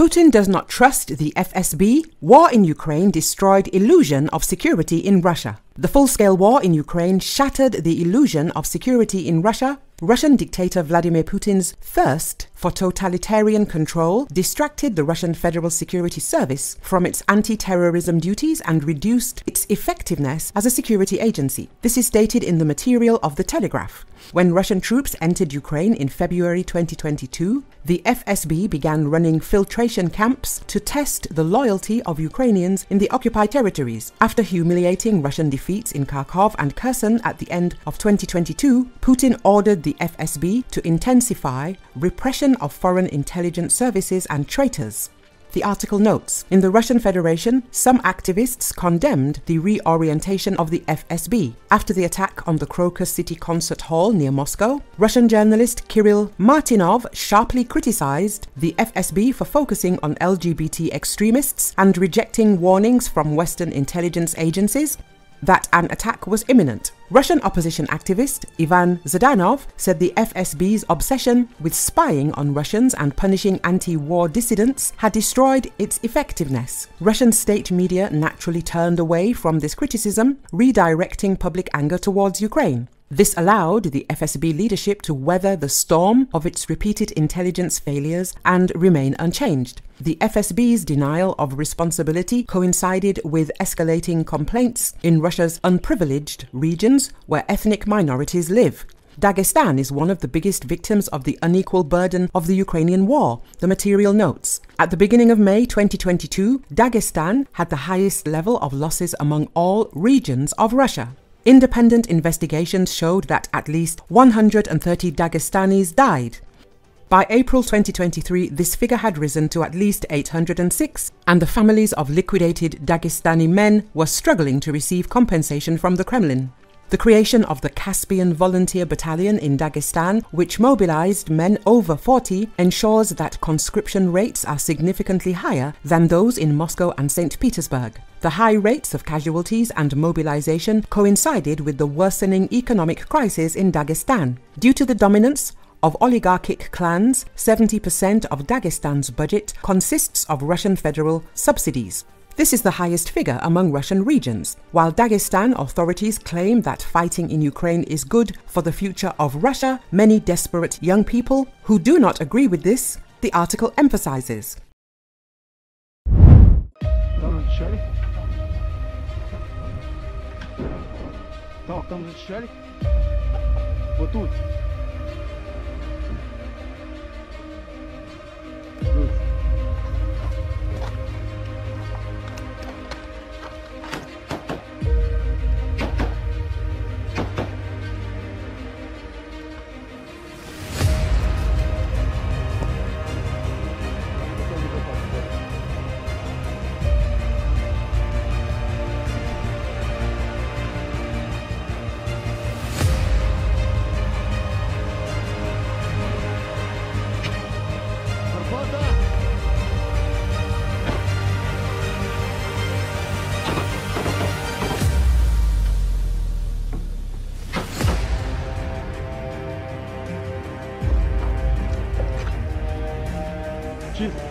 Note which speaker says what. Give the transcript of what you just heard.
Speaker 1: Putin does not trust the FSB. War in Ukraine destroyed illusion of security in Russia. The full-scale war in Ukraine shattered the illusion of security in Russia. Russian dictator Vladimir Putin's thirst for totalitarian control distracted the Russian Federal Security Service from its anti-terrorism duties and reduced its effectiveness as a security agency. This is stated in the material of the Telegraph. When Russian troops entered Ukraine in February 2022, the FSB began running filtration camps to test the loyalty of Ukrainians in the occupied territories. After humiliating Russian defeats in Kharkov and Kherson at the end of 2022, Putin ordered the FSB to intensify repression of foreign intelligence services and traitors. The article notes In the Russian Federation, some activists condemned the reorientation of the FSB. After the attack on the Crocus City Concert Hall near Moscow, Russian journalist Kirill Martynov sharply criticized the FSB for focusing on LGBT extremists and rejecting warnings from Western intelligence agencies that an attack was imminent. Russian opposition activist Ivan Zhdanov said the FSB's obsession with spying on Russians and punishing anti war dissidents had destroyed its effectiveness. Russian state media naturally turned away from this criticism, redirecting public anger towards Ukraine. This allowed the FSB leadership to weather the storm of its repeated intelligence failures and remain unchanged. The FSB's denial of responsibility coincided with escalating complaints in Russia's unprivileged regions where ethnic minorities live. Dagestan is one of the biggest victims of the unequal burden of the Ukrainian war, the material notes. At the beginning of May 2022, Dagestan had the highest level of losses among all regions of Russia. Independent investigations showed that at least 130 Dagestanis died. By April 2023, this figure had risen to at least 806, and the families of liquidated Dagestani men were struggling to receive compensation from the Kremlin. The creation of the Caspian Volunteer Battalion in Dagestan, which mobilized men over 40, ensures that conscription rates are significantly higher than those in Moscow and St. Petersburg. The high rates of casualties and mobilization coincided with the worsening economic crisis in Dagestan. Due to the dominance of oligarchic clans, 70% of Dagestan's budget consists of Russian federal subsidies. This is the highest figure among Russian regions. While Dagestan authorities claim that fighting in Ukraine is good for the future of Russia, many desperate young people who do not agree with this, the article emphasizes. Там, там же. Вот тут. 军。